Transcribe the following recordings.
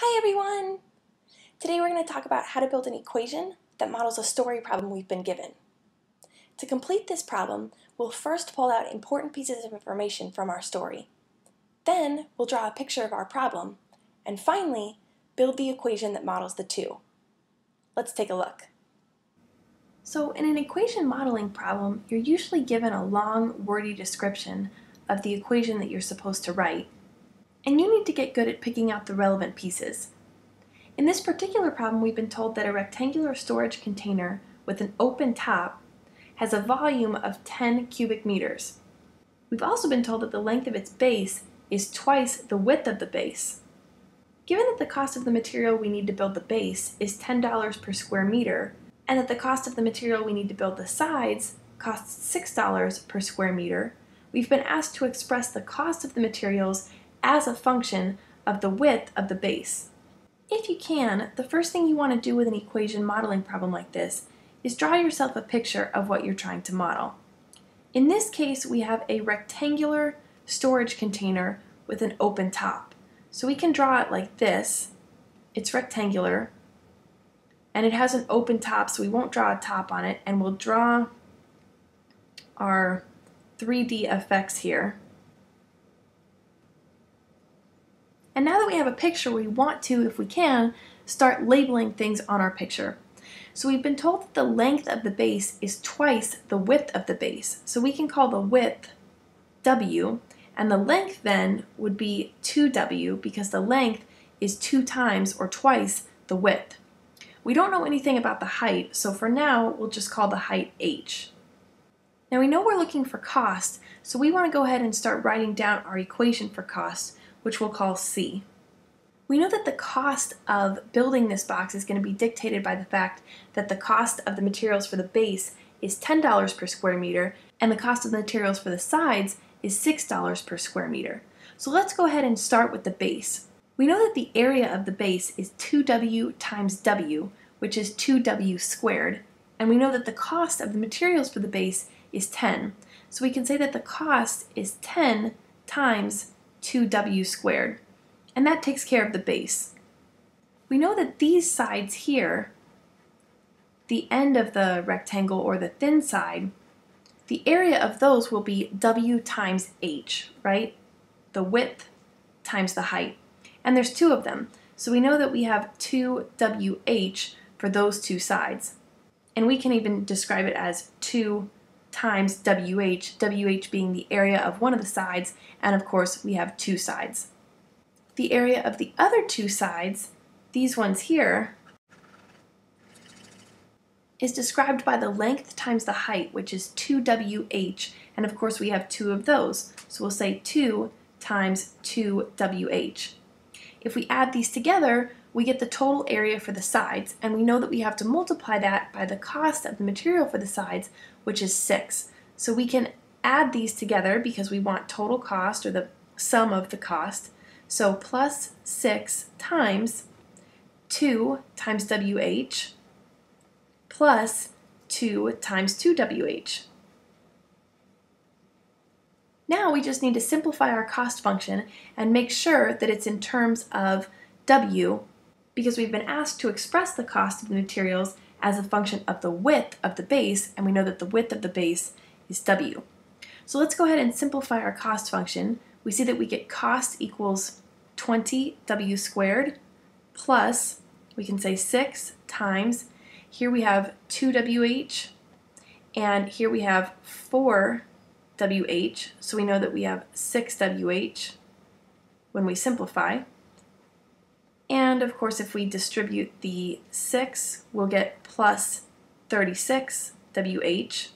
Hi everyone! Today we're going to talk about how to build an equation that models a story problem we've been given. To complete this problem, we'll first pull out important pieces of information from our story. Then we'll draw a picture of our problem, and finally, build the equation that models the two. Let's take a look. So in an equation modeling problem, you're usually given a long, wordy description of the equation that you're supposed to write, and you need to get good at picking out the relevant pieces. In this particular problem, we've been told that a rectangular storage container with an open top has a volume of 10 cubic meters. We've also been told that the length of its base is twice the width of the base. Given that the cost of the material we need to build the base is $10 per square meter, and that the cost of the material we need to build the sides costs $6 per square meter, we've been asked to express the cost of the materials as a function of the width of the base. If you can, the first thing you want to do with an equation modeling problem like this is draw yourself a picture of what you're trying to model. In this case, we have a rectangular storage container with an open top. So we can draw it like this. It's rectangular, and it has an open top, so we won't draw a top on it, and we'll draw our 3D effects here. And now that we have a picture, we want to, if we can, start labeling things on our picture. So we've been told that the length of the base is twice the width of the base. So we can call the width W, and the length then would be 2W because the length is two times or twice the width. We don't know anything about the height, so for now we'll just call the height h. Now we know we're looking for cost, so we want to go ahead and start writing down our equation for cost which we'll call C. We know that the cost of building this box is going to be dictated by the fact that the cost of the materials for the base is $10 per square meter and the cost of the materials for the sides is $6 per square meter. So let's go ahead and start with the base. We know that the area of the base is 2w times w, which is 2w squared, and we know that the cost of the materials for the base is 10. So we can say that the cost is 10 times 2w squared, and that takes care of the base. We know that these sides here, the end of the rectangle or the thin side, the area of those will be w times h, right? The width times the height. And there's two of them, so we know that we have 2wh for those two sides. And we can even describe it as 2 times WH, WH being the area of one of the sides, and of course we have two sides. The area of the other two sides, these ones here, is described by the length times the height, which is 2WH, and of course we have two of those, so we'll say 2 times 2WH. If we add these together, we get the total area for the sides, and we know that we have to multiply that by the cost of the material for the sides, which is 6. So we can add these together because we want total cost, or the sum of the cost. So plus 6 times 2 times WH plus 2 times 2WH. Now we just need to simplify our cost function and make sure that it's in terms of W because we've been asked to express the cost of the materials as a function of the width of the base, and we know that the width of the base is W. So let's go ahead and simplify our cost function. We see that we get cost equals 20W squared plus, we can say 6 times, here we have 2WH, and here we have 4WH, so we know that we have 6WH when we simplify. And of course, if we distribute the 6, we'll get plus 36 WH.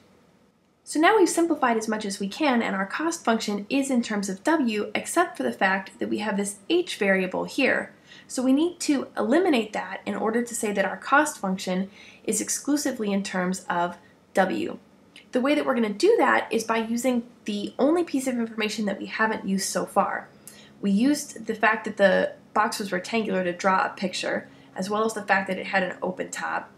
So now we've simplified as much as we can, and our cost function is in terms of W, except for the fact that we have this H variable here. So we need to eliminate that in order to say that our cost function is exclusively in terms of W. The way that we're going to do that is by using the only piece of information that we haven't used so far. We used the fact that the box was rectangular to draw a picture, as well as the fact that it had an open top.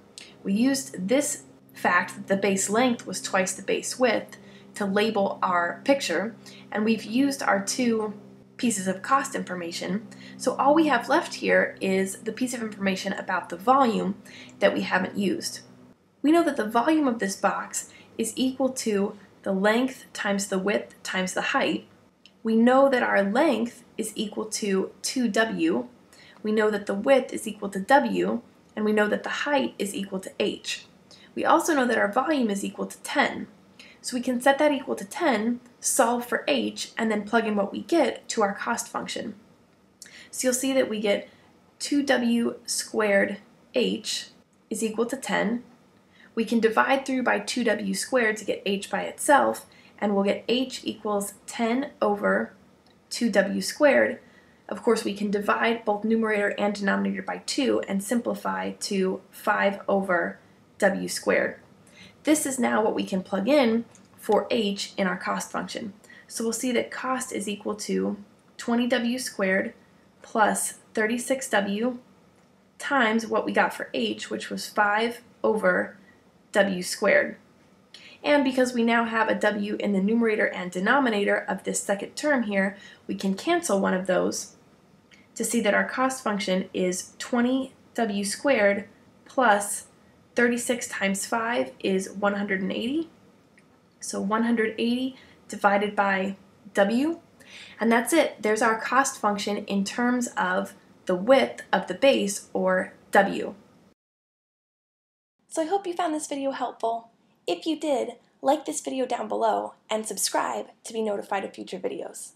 We used this fact that the base length was twice the base width to label our picture, and we've used our two pieces of cost information. So all we have left here is the piece of information about the volume that we haven't used. We know that the volume of this box is equal to the length times the width times the height. We know that our length is equal to 2w. We know that the width is equal to w, and we know that the height is equal to h. We also know that our volume is equal to 10. So we can set that equal to 10, solve for h, and then plug in what we get to our cost function. So you'll see that we get 2w squared h is equal to 10. We can divide through by 2w squared to get h by itself, and we'll get h equals 10 over 2w squared. Of course, we can divide both numerator and denominator by 2 and simplify to 5 over w squared. This is now what we can plug in for h in our cost function. So we'll see that cost is equal to 20w squared plus 36w times what we got for h, which was 5 over w squared. And because we now have a w in the numerator and denominator of this second term here, we can cancel one of those to see that our cost function is 20w squared plus 36 times 5 is 180. So 180 divided by w. And that's it. There's our cost function in terms of the width of the base, or w. So I hope you found this video helpful. If you did, like this video down below and subscribe to be notified of future videos.